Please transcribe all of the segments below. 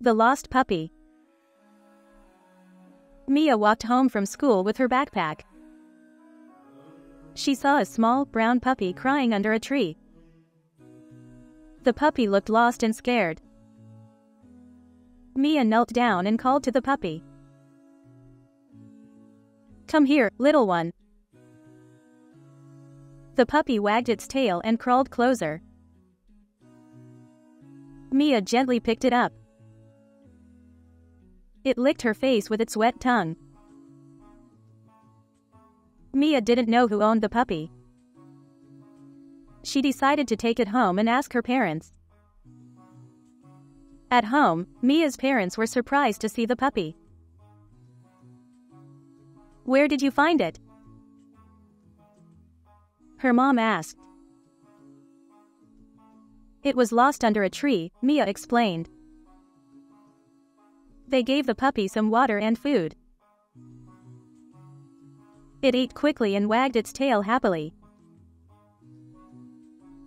The Lost Puppy Mia walked home from school with her backpack. She saw a small, brown puppy crying under a tree. The puppy looked lost and scared. Mia knelt down and called to the puppy. Come here, little one. The puppy wagged its tail and crawled closer. Mia gently picked it up. It licked her face with its wet tongue. Mia didn't know who owned the puppy. She decided to take it home and ask her parents. At home, Mia's parents were surprised to see the puppy. Where did you find it? Her mom asked. It was lost under a tree, Mia explained. They gave the puppy some water and food. It ate quickly and wagged its tail happily.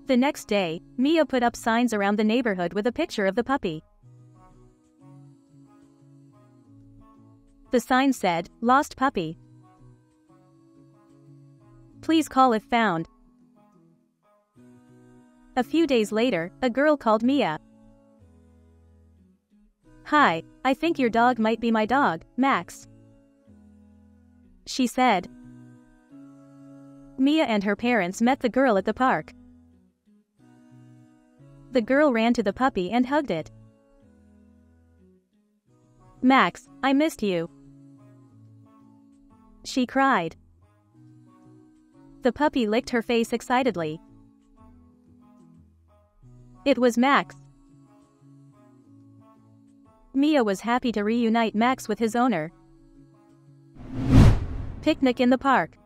The next day, Mia put up signs around the neighborhood with a picture of the puppy. The sign said, Lost Puppy. Please call if found. A few days later, a girl called Mia. Hi, I think your dog might be my dog, Max. She said. Mia and her parents met the girl at the park. The girl ran to the puppy and hugged it. Max, I missed you. She cried. The puppy licked her face excitedly. It was Max. Mia was happy to reunite Max with his owner. Picnic in the park.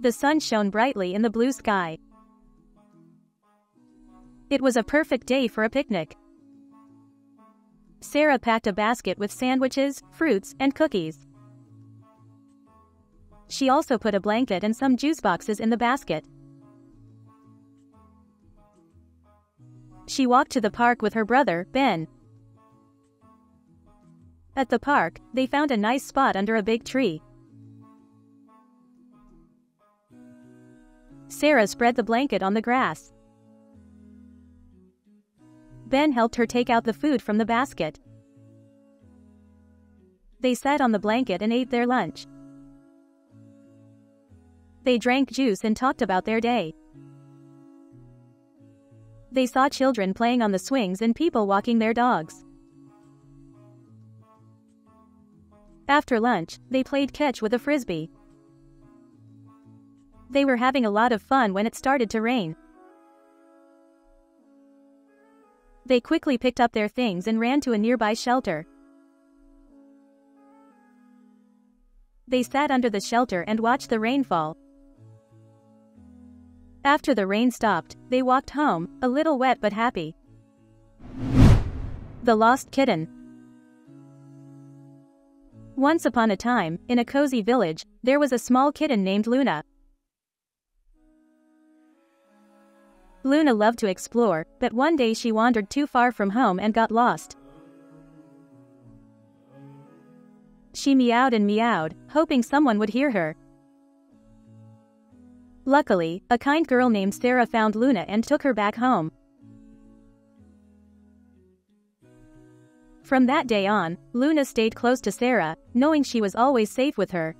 The sun shone brightly in the blue sky. It was a perfect day for a picnic. Sarah packed a basket with sandwiches, fruits, and cookies. She also put a blanket and some juice boxes in the basket. She walked to the park with her brother, Ben. At the park, they found a nice spot under a big tree. Sarah spread the blanket on the grass. Ben helped her take out the food from the basket. They sat on the blanket and ate their lunch. They drank juice and talked about their day. They saw children playing on the swings and people walking their dogs. After lunch, they played catch with a frisbee. They were having a lot of fun when it started to rain. They quickly picked up their things and ran to a nearby shelter. They sat under the shelter and watched the rain fall. After the rain stopped, they walked home, a little wet but happy. The Lost Kitten Once upon a time, in a cozy village, there was a small kitten named Luna. Luna loved to explore, but one day she wandered too far from home and got lost. She meowed and meowed, hoping someone would hear her. Luckily, a kind girl named Sarah found Luna and took her back home. From that day on, Luna stayed close to Sarah, knowing she was always safe with her.